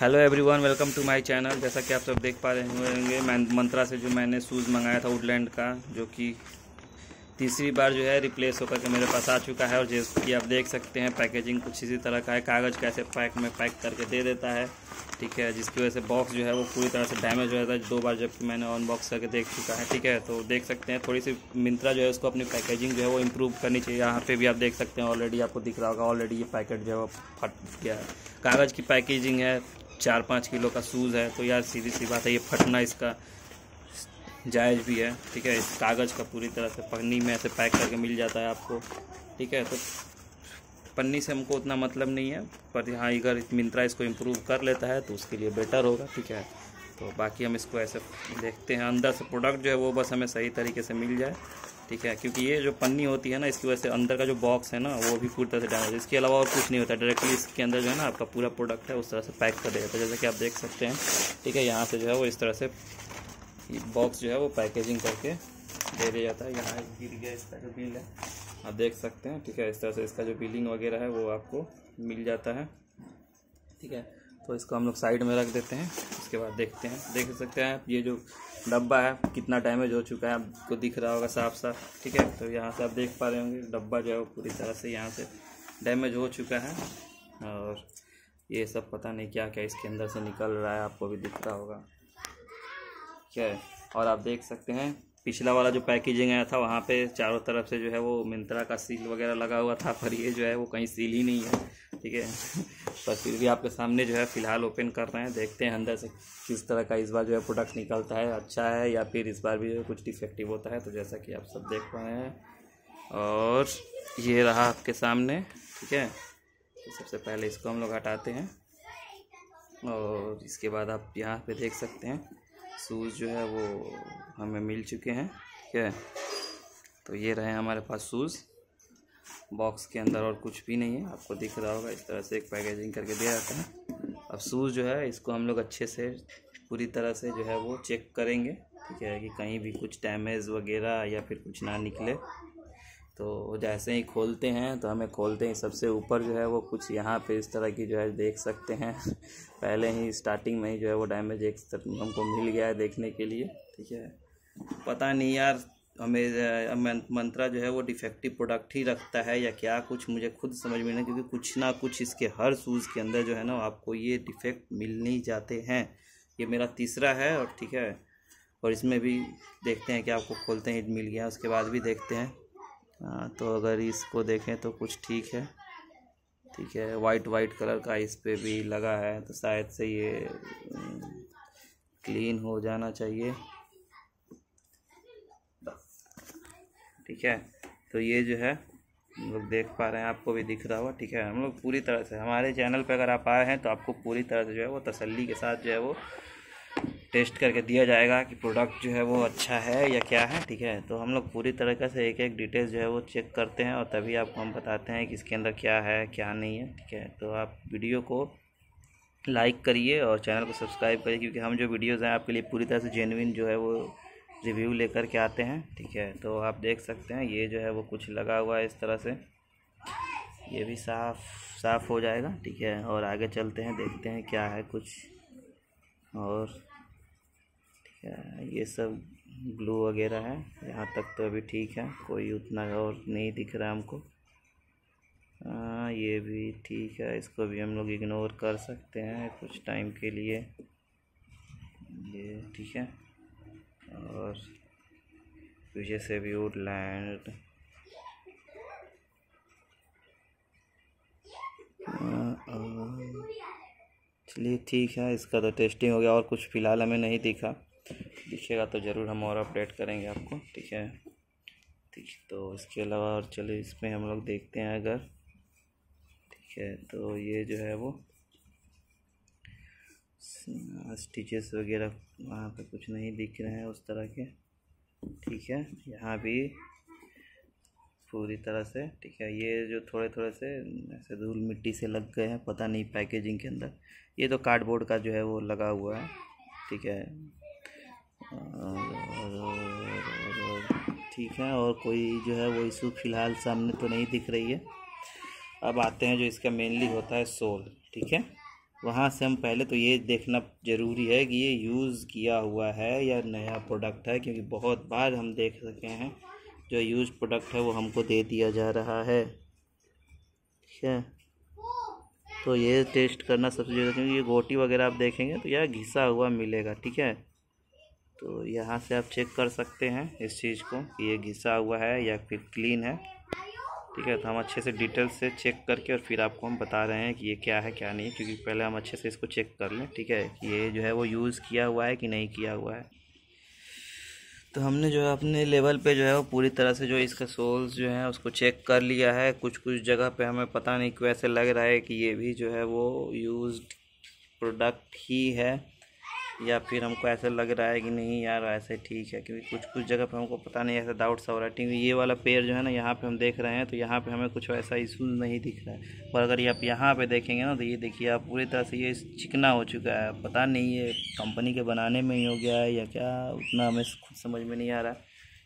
Hello everyone welcome to my channel जैसा कि आप सब देख पा रहे होंगे, मैं मंत्रा से जो मैंने शूज़ मंगाया था वुडलैंड का, जो कि तीसरी बार जो है रिप्लेस होकर के मेरे पास आ चुका है और जैसे कि आप देख सकते हैं पैकेजिंग कुछ इसी तरह का है। कागज़ कैसे पैक में पैक करके दे देता है, ठीक है? जिसकी वजह से बॉक्स जो है वो पूरी तरह से डैमेज हो जाता है। दो बार जबकि मैंने अनबॉक्स करके देख चुका है, ठीक है? तो देख सकते हैं, थोड़ी सी मिंत्रा जो है उसको अपनी पैकेजिंग जो है वो इम्प्रूव करनी चाहिए। यहाँ पे भी आप देख सकते हैं ऑलरेडी आपको दिख रहा होगा ऑलरेडी ये पैकेट जो है वो फट गया है। कागज़ की पैकेजिंग है चार पाँच किलो का शूज़ है तो यार सीधी सी बात है, ये फटना इसका जायज़ भी है, ठीक है? इस कागज़ का पूरी तरह से पन्नी में ऐसे पैक करके मिल जाता है आपको, ठीक है? तो पन्नी से हमको उतना मतलब नहीं है, पर यहाँ अगर मिंत्रा इसको इम्प्रूव कर लेता है तो उसके लिए बेटर होगा, ठीक है? तो बाकी हम इसको ऐसे देखते हैं, अंदर से प्रोडक्ट जो है वो बस हमें सही तरीके से मिल जाए। ठीक है, क्योंकि ये जो पन्नी होती है ना, इसकी वजह से अंदर का जो बॉक्स है ना, वो भी पूरी तरह से डैमेज इसके अलावा और कुछ नहीं होता डायरेक्टली इसके अंदर जो है ना, आपका पूरा प्रोडक्ट है, उस तरह से पैक कर दिया जाता है। जैसे कि आप देख सकते हैं, ठीक है, यहाँ से जो है वो इस तरह से बॉक्स जो है वो पैकेजिंग करके दे दिया जाता है। यहाँ गिर गया इसका जो बिल है। आप देख सकते हैं, ठीक है, इस तरह से इसका जो बिलिंग वगैरह है, वो आपको मिल जाता है। ठीक है तो इसको हम लोग साइड में रख देते हैं। उसके बाद देखते हैं। देख सकते हैं ये जो डब्बा है, कितना डैमेज हो चुका है। आपको दिख रहा होगा साफ़ साफ़ ठीक है? तो यहाँ से आप देख पा रहे होंगे, डब्बा जो है वो पूरी तरह से यहाँ से डैमेज हो चुका है। और ये सब पता नहीं क्या क्या इसके अंदर से निकल रहा है, आपको भी दिख रहा होगा। क्या है? और आप देख सकते हैं पिछला वाला जो पैकेजिंग आया था, वहाँ पे चारों तरफ़ से जो है वो मिंत्रा का सील वगैरह लगा हुआ था, पर ये जो है वो कहीं सील ही नहीं है, ठीक है? पर फिर भी आपके सामने जो है फ़िलहाल ओपन कर रहे हैं, देखते हैं अंदर से किस तरह का इस बार जो है प्रोडक्ट निकलता है अच्छा है या फिर इस बार भी जो है कुछ डिफेक्टिव होता है तो जैसा कि आप सब देख रहे हैं। और ये रहा आपके सामने, ठीक है? तो सबसे पहले इसको हम लोग हटाते हैं और इसके बाद आप यहाँ पे देख सकते हैं। शूज़ जो है वो हमें मिल चुके हैं, ठीक है? तो ये रहे हमारे पास शूज़। बॉक्स के अंदर और कुछ भी नहीं है, आपको दिख रहा होगा, इस तरह से एक पैकेजिंग करके दिया जाता है। अब शूज़ जो है, इसको हम लोग अच्छे से, पूरी तरह से जो है वो चेक करेंगे, ठीक है, कि कहीं भी कुछ डैमेज वगैरह या फिर कुछ ना निकले। तो जैसे ही खोलते हैं तो हमें खोलते ही सबसे ऊपर जो है वो कुछ यहाँ पे इस तरह की जो है देख सकते हैं। पहले ही स्टार्टिंग में ही जो है वो डैमेज एक हमको मिल गया है देखने के लिए, ठीक है? पता नहीं यार, हमें मंत्रा जो है वो डिफेक्टिव प्रोडक्ट ही रखता है या क्या कुछ, मुझे खुद समझ में नहीं, क्योंकि कुछ ना कुछ इसके हर शूज़ के अंदर जो है ना आपको ये डिफेक्ट मिल नहीं जाते हैं। ये मेरा तीसरा है और, ठीक है? और इसमें भी देखते हैं कि आपको खोलते हैं मिल गया, उसके बाद भी देखते हैं। हाँ तो अगर इसको देखें तो कुछ ठीक है। ठीक है वाइट वाइट कलर का इस पर भी लगा है तो शायद से ये क्लीन हो जाना चाहिए। ठीक है तो ये जो है, हम लोग देख पा रहे हैं, आपको भी दिख रहा होगा। ठीक है, हम लोग पूरी तरह से, हमारे चैनल पर अगर आप आए हैं तो आपको पूरी तरह से जो है वो तसल्ली के साथ जो है वो टेस्ट करके दिया जाएगा कि प्रोडक्ट जो है वो अच्छा है या क्या है, ठीक है? तो हम लोग पूरी तरीके से एक एक डिटेल्स जो है वो चेक करते हैं और तभी आपको हम बताते हैं कि इसके अंदर क्या है, क्या नहीं है, ठीक है? तो आप वीडियो को लाइक करिए और चैनल को सब्सक्राइब करिए क्योंकि हम जो वीडियोज़ हैं आपके लिए पूरी तरह से जेनविन जो है वो रिव्यू लेकर के आते हैं, ठीक है? तो आप देख सकते हैं, ये जो है वो कुछ लगा हुआ है इस तरह से। ये भी साफ़ साफ़ हो जाएगा, ठीक है? और आगे चलते हैं, देखते हैं क्या है कुछ। और ये सब ग्लू वगैरह है यहाँ तक तो अभी ठीक है कोई उतना और नहीं दिख रहा हमको। आ, ये भी ठीक है इसको भी हम लोग इग्नोर कर सकते हैं कुछ टाइम के लिए। ये ठीक है और पीछे से भी वुडलैंड चलिए ठीक है इसका तो टेस्टिंग हो गया और कुछ फ़िलहाल हमें नहीं दिखा। दिखेगा तो ज़रूर हम और अपडेट करेंगे आपको, ठीक है? ठीक तो इसके अलावा और चलो इसमें हम लोग देखते हैं अगर, ठीक है? तो ये जो है वो, स्टिचेस वगैरह वहाँ पे कुछ नहीं दिख रहे हैं उस तरह के, ठीक है? यहाँ भी पूरी तरह से, ठीक है? ये जो थोड़े थोड़े से, ऐसे धूल मिट्टी से लग गए हैं, पता नहीं पैकेजिंग के अंदर। ये तो कार्डबोर्ड का जो है वो लगा हुआ है, ठीक है? ठीक है, और कोई जो है वो इशू फ़िलहाल सामने तो नहीं दिख रही है। अब आते हैं जो इसका मेनली होता है सोल ठीक है? वहाँ से हम पहले तो ये देखना ज़रूरी है कि ये यूज़ किया हुआ है या नया प्रोडक्ट है, क्योंकि बहुत बार हम देख सके हैं, जो यूज़ प्रोडक्ट है वो हमको दे दिया जा रहा है। ठीक है? तो ये टेस्ट करना सबसे ज़रूरी क्योंकि ये गोटी वगैरह आप देखेंगे तो यह घिसा हुआ मिलेगा, ठीक है? तो यहाँ से आप चेक कर सकते हैं इस चीज़ को कि ये घिसा हुआ है या फिर क्लीन है। ठीक है तो हम अच्छे से डिटेल से चेक करके और फिर आपको हम बता रहे हैं कि ये क्या है, क्या नहीं, क्योंकि पहले हम अच्छे से इसको चेक कर लें। ठीक है, कि ये जो है वो यूज़ किया हुआ है कि नहीं किया हुआ है। तो हमने जो है अपने लेवल पे जो है वो पूरी तरह से जो इसका सोल्स जो है उसको चेक कर लिया है। कुछ कुछ जगह पे हमें पता नहीं क्यों ऐसे लग रहा है कि ये भी जो है वो यूज्ड प्रोडक्ट ही है। या फिर हमको ऐसा लग रहा है कि नहीं यार, ऐसे ठीक है, क्योंकि कुछ कुछ जगह पे हमको पता नहीं, ऐसा डाउट सा हो रहा है। क्योंकि ये वाला पेड़ जो है ना, यहाँ पे हम देख रहे हैं तो यहाँ पे हमें कुछ ऐसा इशू नहीं दिख रहा है। पर अगर ये आप यहाँ पे देखेंगे ना तो ये देखिए, आप पूरी तरह से ये चिकना हो चुका है। पता नहीं ये कंपनी के बनाने में ही हो गया है या क्या, उतना हमें खुद समझ में नहीं आ रहा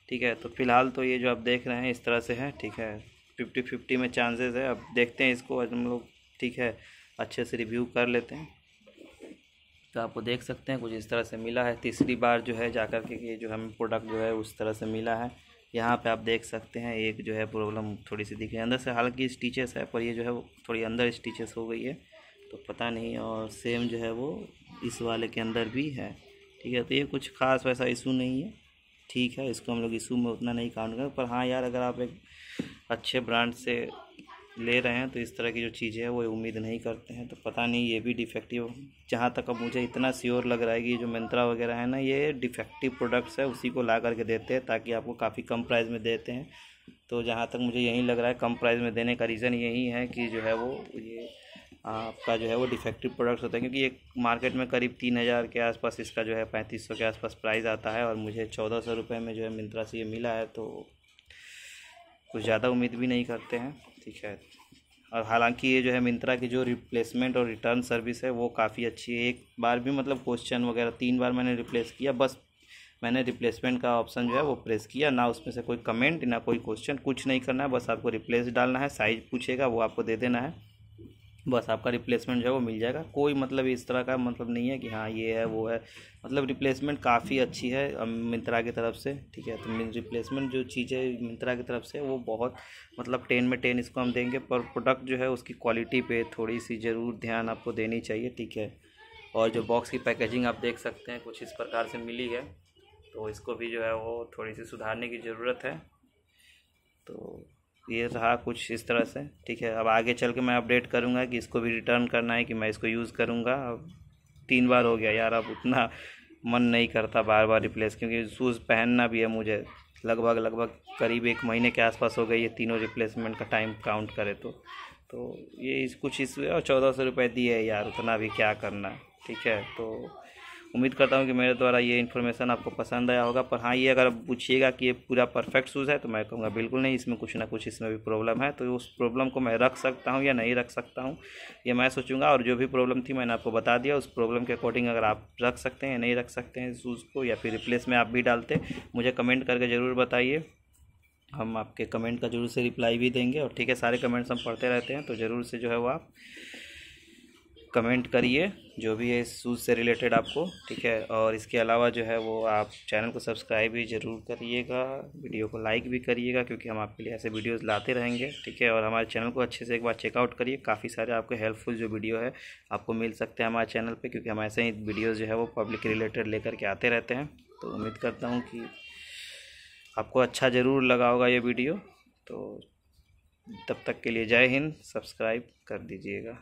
ठीक है तो फ़िलहाल तो ये जो आप देख रहे हैं, इस तरह से है, ठीक है। फिफ्टी फिफ्टी में चांसेस है, अब देखते हैं इसको हम लोग, ठीक है, अच्छे से रिव्यू कर लेते हैं। तो आपको देख सकते हैं, कुछ इस तरह से मिला है। तीसरी बार जो है जाकर के ये जो हमें प्रोडक्ट जो है, उस तरह से मिला है। यहाँ पे आप देख सकते हैं, एक जो है प्रॉब्लम थोड़ी सी दिख रही है। अंदर से हालाँकि स्टीचेस है, पर ये जो है थोड़ी अंदर स्टीचेस हो गई है। तो पता नहीं, और सेम जो है वो इस वाले के अंदर भी है। ठीक है तो ये कुछ खास वैसा इशू नहीं है। ठीक है, इसको हम लोग इशू में उतना नहीं काउंट करें पर हाँ यार, अगर आप एक अच्छे ब्रांड से ले रहे हैं तो इस तरह की जो चीज़ें हैं, वो उम्मीद नहीं करते हैं। तो पता नहीं, ये भी डिफेक्टिव जहाँ तक अब मुझे इतना श्योर लग रहा है कि जो मिंत्रा वगैरह है ना, ये डिफेक्टिव प्रोडक्ट्स है, उसी को ला करके देते हैं, ताकि आपको काफ़ी कम प्राइस में देते हैं। तो जहाँ तक मुझे यही लग रहा है, कम प्राइस में देने का रीज़न यही है कि जो है वो, ये आपका जो है वो डिफेक्टिव प्रोडक्ट्स होता है। क्योंकि एक मार्केट में करीब तीन हज़ार के आसपास इसका जो है, पैंतीस सौ के आसपास प्राइस आता है, और मुझे चौदह सौ रुपये में जो है मिंत्रा से ये मिला है तो कुछ ज़्यादा उम्मीद भी नहीं करते हैं। ठीक है और हालाँकि ये जो है मिंत्रा की जो रिप्लेसमेंट और रिटर्न सर्विस है, वो काफ़ी अच्छी है। एक बार भी मतलब क्वेश्चन वगैरह तीन बार मैंने रिप्लेस किया, बस मैंने रिप्लेसमेंट का ऑप्शन जो है वो प्रेस किया। ना उसमें से कोई कमेंट ना कोई क्वेश्चन कुछ नहीं करना है, बस आपको रिप्लेस डालना है साइज़ पूछेगा, वो आपको दे देना है। बस आपका रिप्लेसमेंट जो है वो मिल जाएगा। कोई मतलब इस तरह का मतलब नहीं है कि हाँ ये है, वो है। मतलब रिप्लेसमेंट काफ़ी अच्छी है मिंत्रा की तरफ़ से, ठीक है? तो रिप्लेसमेंट जो चीज़ें मिंत्रा की तरफ़ से, वो बहुत मतलब टेन में टेन इसको हम देंगे, पर प्रोडक्ट जो है उसकी क्वालिटी पे थोड़ी सी ज़रूर ध्यान आपको देनी चाहिए, ठीक है? और जो बॉक्स की पैकेजिंग आप देख सकते हैं, कुछ इस प्रकार से मिली है। तो इसको भी जो है वो थोड़ी सी सुधारने की ज़रूरत है। तो ये रहा कुछ इस तरह से, ठीक है? अब आगे चल के मैं अपडेट करूँगा कि इसको भी रिटर्न करना है कि मैं इसको यूज़ करूँगा। अब तीन बार हो गया यार, अब उतना मन नहीं करता बार बार रिप्लेस क्योंकि शूज़ पहनना भी है मुझे। लगभग लगभग करीब एक महीने के आसपास हो गई ये तीनों रिप्लेसमेंट का टाइम काउंट करे तो। तो ये कुछ इस, और चौदह सौ रुपये दिए यार, उतना भी क्या करना, ठीक है? तो उम्मीद करता हूँ कि मेरे द्वारा ये इन्फॉर्मेशन आपको पसंद आया होगा, पर हाँ ये अगर पूछिएगा कि ये पूरा परफेक्ट शूज़ है तो मैं कहूँगा बिल्कुल नहीं, इसमें कुछ ना कुछ इसमें भी प्रॉब्लम है। तो उस प्रॉब्लम को मैं रख सकता हूँ या नहीं रख सकता हूँ, ये मैं सोचूँगा, और जो भी प्रॉब्लम थी मैंने आपको बता दिया। उस प्रॉब्लम के अकॉर्डिंग अगर आप रख सकते हैं, नहीं रख सकते हैं शूज़ को, या फिर रिप्लेस में आप भी डालते मुझे कमेंट करके ज़रूर बताइए। हम आपके कमेंट का ज़रूर से रिप्लाई भी देंगे, और ठीक है, सारे कमेंट्स हम पढ़ते रहते हैं तो ज़रूर से जो है वो आप कमेंट करिए, जो भी है इस शूज़ से रिलेटेड आपको, ठीक है? और इसके अलावा जो है वो आप चैनल को सब्सक्राइब भी ज़रूर करिएगा, वीडियो को लाइक भी करिएगा, क्योंकि हम आपके लिए ऐसे वीडियोस लाते रहेंगे, ठीक है? और हमारे चैनल को अच्छे से एक बार चेकआउट करिए, काफ़ी सारे आपके हेल्पफुल जो वीडियो है, आपको मिल सकते हैं हमारे चैनल पर क्योंकि हम ऐसे ही वीडियोज़ जो है वो पब्लिक रिलेटेड लेकर के आते रहते हैं। तो उम्मीद करता हूँ कि आपको अच्छा ज़रूर लगा होगा ये वीडियो। तो तब तक के लिए जय हिंद, सब्सक्राइब कर दीजिएगा।